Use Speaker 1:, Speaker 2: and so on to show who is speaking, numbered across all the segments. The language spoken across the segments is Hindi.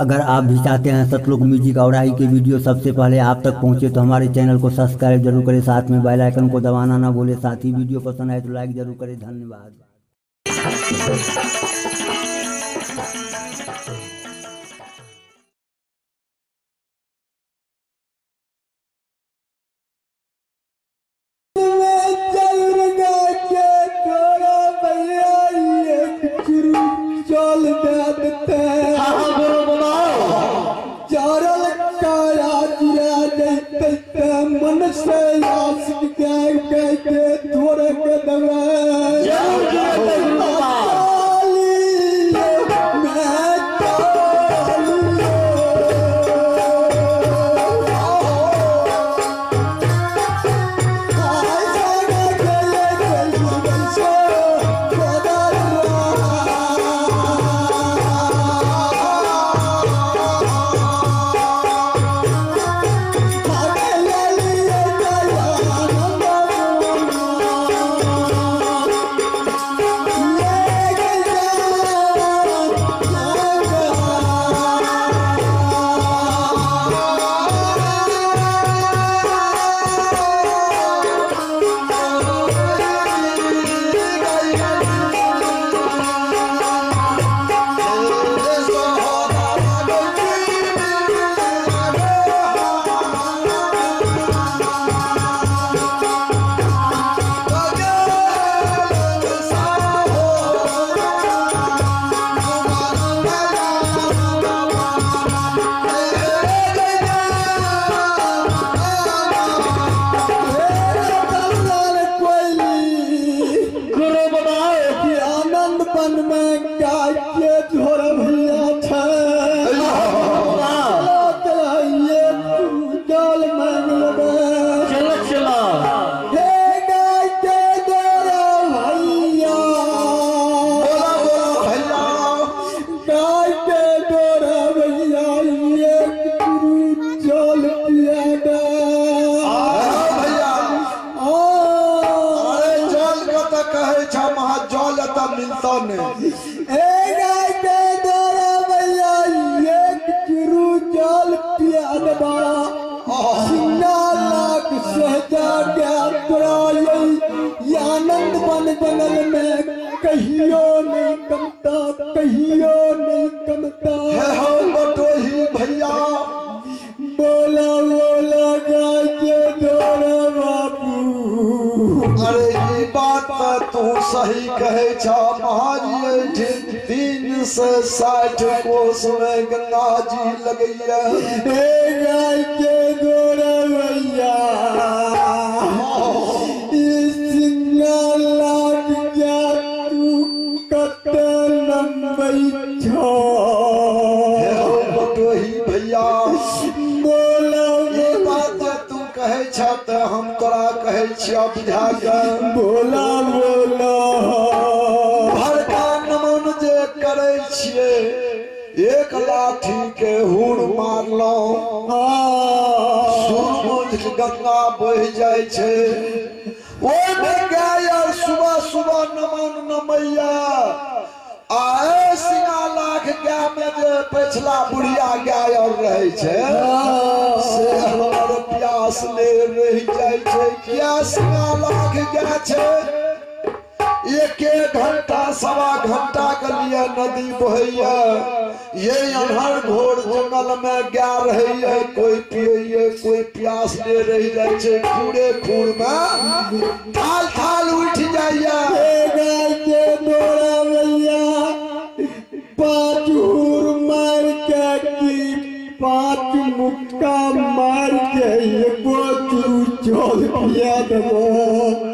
Speaker 1: अगर आप भी चाहते हैं सतलुक म्यूज़िक और आई के वीडियो सबसे पहले आप तक पहुँचे तो हमारे चैनल को सब्सक्राइब ज़रूर करें। साथ में बेल आइकन को दबाना ना भूलें। साथ ही वीडियो पसंद आए तो लाइक ज़रूर करें। धन्यवाद।
Speaker 2: आशिक के के
Speaker 3: से साठ कोस में गंगा जी लगैया
Speaker 2: गाय के गोरा भैया।
Speaker 3: हम तोरा कहे छिया बुझा के
Speaker 2: बोला।
Speaker 3: गंगा बह जाए गाय और सुबह सुबह नमन नमैया। आए सिंगा लाख गाय में जे पिछला बुढ़िया गाय और रहे छे, से हमर प्यास ले रह जाए छे। क्या सिंगा लाख गाय छै? एक एक घंटा, सवा घंटा के लिए नदी बहैया। ये अन्हर घोर जंगल में गा रही है कोई पिए कोई प्यास ले रही छै खूरे खूर में थाल थाल उठ जाइया।
Speaker 2: गाय पाँच हुर मार के की पाँच मुक्का मार के एगो तू चल पिया देबो।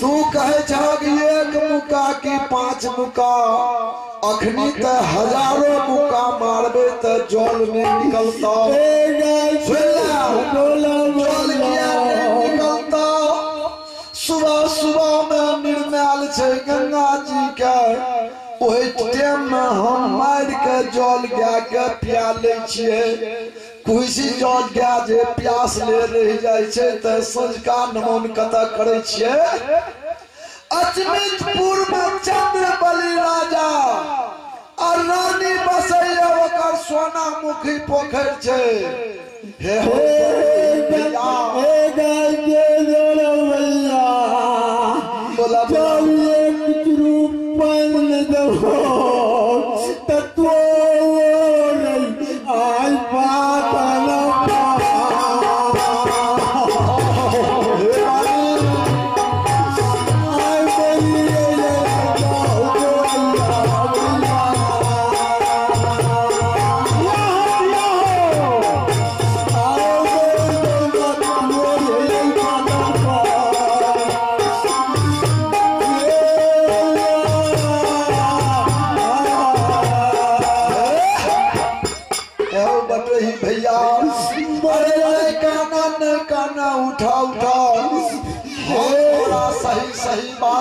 Speaker 3: तू कहे कि एक मुक्का की पाँच मुक्का अखनी त हज़ारों मुक्का मारबे त जल नहीं निकलता। सुबह सुबह में निर्मल छै, गंगा जी के। में हम मार के जल गाय के पिया ले पुसी जल गाय जे प्यास ले रह जाइ छै, त संझका नमन कथा करै छियै।
Speaker 2: अजमेतपुर में
Speaker 3: चंद्रबली
Speaker 2: राजा और रानी बसैया ओकर सोना मुखी पोखर छै।
Speaker 3: हे हो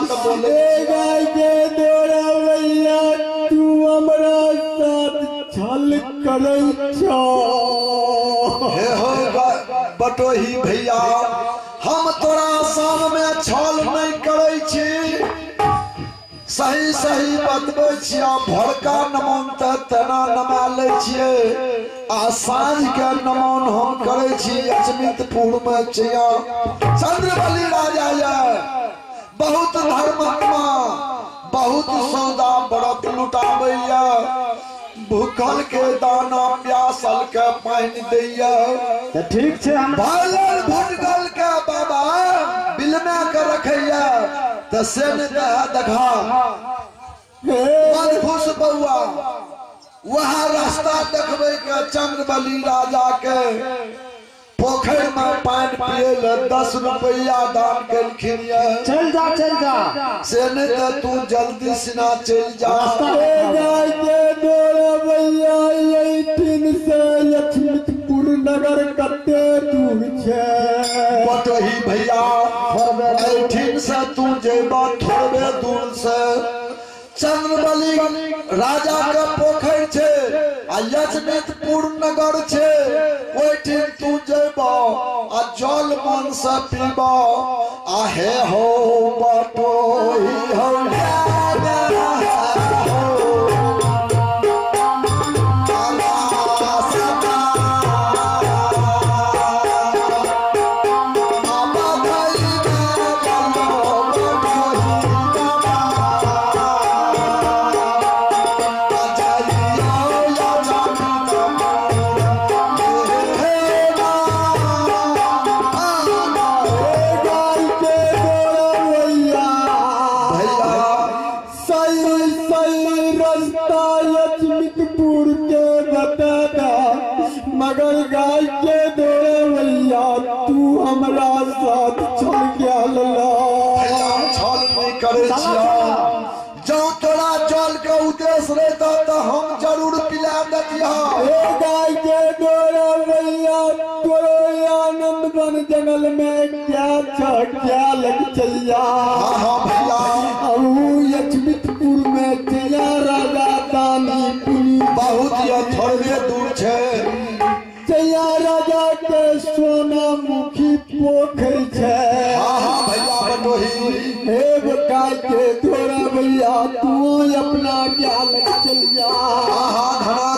Speaker 3: बोले
Speaker 2: के भैया, तू साथ
Speaker 3: हम तोरा सामने छल नहीं करै सही सही बतबै छियै भड़का नमन तेना नमा लै के नमन हम करै अचमितपुर में छिया चंद्रबली राजा या बहुत धर्मात्मा बहुत सौदा व्रत लुटाबैया। भूखल के दाना प्यासल के पानि दैया।
Speaker 2: ठीक छै
Speaker 3: भुटगल के बाबा बिलमे के रखैया। से ने मनफुस बउआ वह रास्ता देखबै के चंद्रबली राजा के। पोखरि में पानि पिए ले दस रुपया दान ये।
Speaker 2: चल जा चल जा।
Speaker 3: से नहीं तो तू जल्दी सिना चल जा।
Speaker 2: गाय के भैया से लक्ष्मीपुर नगर कते दूर छै।
Speaker 3: बटही भैया ऐठिन से तू जेबा थोड़े दूर से। चंद्रबली राजा के पोखरि छै आ यजमितपुर नगर छै ओहिठिन तू जेबा आ जल मन से पीबा आ हे हो बटोही हो
Speaker 2: के दोरे भैया तू हमरा साथ चल गेल
Speaker 3: भैया छल नहीं करे जौ तोरा जल के उद्देश्य रहता तो हम ज़रूर पिला देतिया
Speaker 2: गाय के दोरे भैया तोरो आनंद बन जंगल में क्या छ क्या लग चलिया।
Speaker 3: हाँ हाँ भैया।
Speaker 2: अऊ लक्ष्मीपुर में चलिया राजा दानी
Speaker 3: बहुत ये थोड़े दूर छे।
Speaker 2: चैया राजा के सोना मुखी पोखर छे।
Speaker 3: हाँ हाँ भैया
Speaker 2: हे के थोड़ा भैया तू अपना ज्ञान चल जा
Speaker 3: हाँ हाँ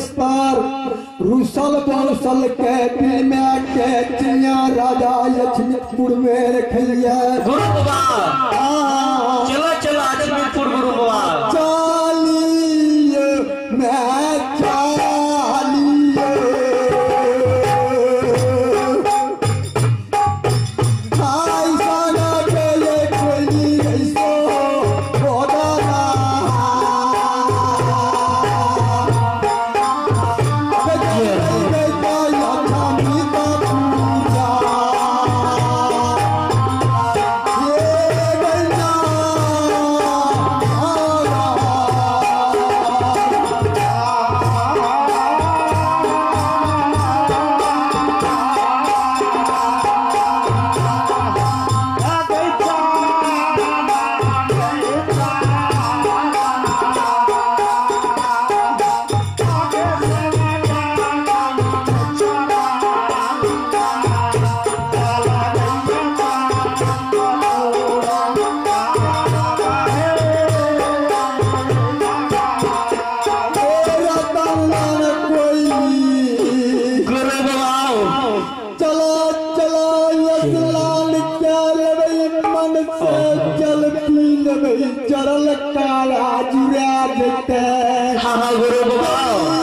Speaker 2: बस्तर रुसल बौसल के दिल में के चिया राजा लक्ष्मीपुर में रखिया जल पी लबई चरल काला जुरा देते
Speaker 4: हाँ हाँ गुरु बाबा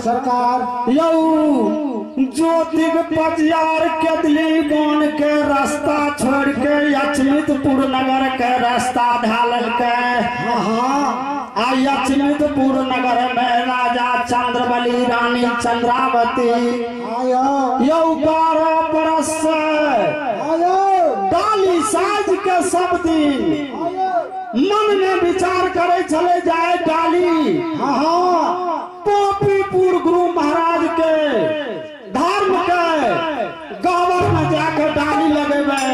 Speaker 2: सरकार
Speaker 5: यौ ज्योतिक पजियार केतली बन के रास्ता छोड़ के अचमितपुर नगर के रास्ता ढालल के आ अचमितपुर नगर में राजा चंद्रबली रानी चंद्रावती। यौ बारह बरस से डाली साज के सब दिन मन में विचार करे चले जाए डाली। पोपीपुर गुरु महाराज के धर्म के गावर में जाकर डाली लगेबे।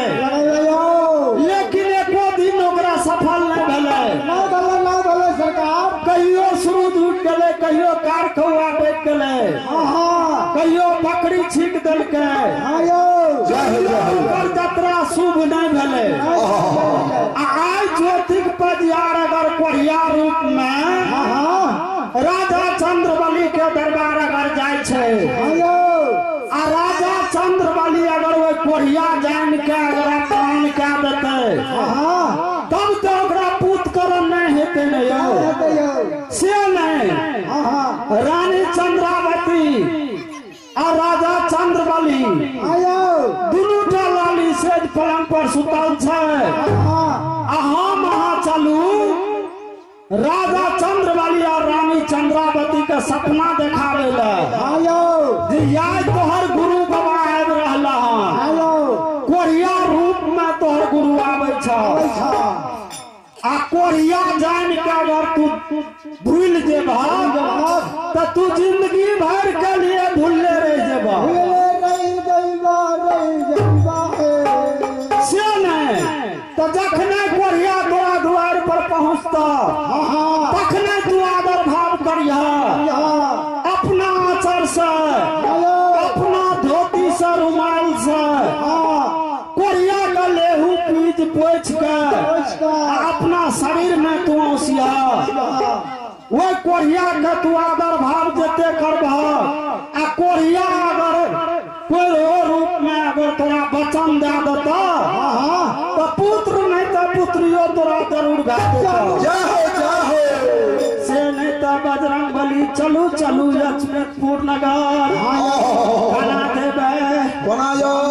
Speaker 5: लेकिन एको दिन ओकरा सफल नहीं भेले।
Speaker 2: सरकार।
Speaker 5: कहियो सूरज उठ गेले कहियो कार कौआ बैठ गेले कहियो बकरी देलकै।
Speaker 2: आयो
Speaker 5: कहियो ओकर यात्रा शुभ नहीं भेले। आ आइ ज्योतिक पदियार अगर कोढ़िया रूप में चंद्रबली के दरबार अगर जाय छै
Speaker 2: आयो
Speaker 5: आ राजा चंद्रबली अगर वो कोढ़िया जान के अगर अपमान कए देतै तब तो ओकरा पूत करम नहीं हेतै ने यौ। से नहीं। रानी चंद्रावती आ राजा चंद्रबली
Speaker 2: आयो।
Speaker 5: दुनू टा लाली सेज पलंग पर सुतल छै। आ हम अहाँ चलू। राजा चंद्रवाली और रानी चंद्रावती के सपना देखा ले
Speaker 2: आयो
Speaker 5: जे याद तोहर गुरु बाबा आबि रहला।
Speaker 2: आयो
Speaker 5: रूप में तोहर गुरु आबै छ। आ कोढ़िया जान के अगर तू भूल जेबह त तू ज़िंदगी भर के लिए भूलले रह से नहीं तो जखने पर पहुँचता। तखने तू आदर भाव करिह अपना आचर से, अपना धोती से, रुमाल से। कोढ़िया का लेहू पीज पोछ के, अपना शरीर में तू औसिया। वो कोढ़िया के तू आदर भाव जते करबह आ कोढ़िया अगर कोई रूप में अगर तोरा वचन दे देता तो पुत्र तो तो बजरंग बली चलू चलू लक्ष्मीपुर नगर
Speaker 3: बनायो
Speaker 5: आ यो सामान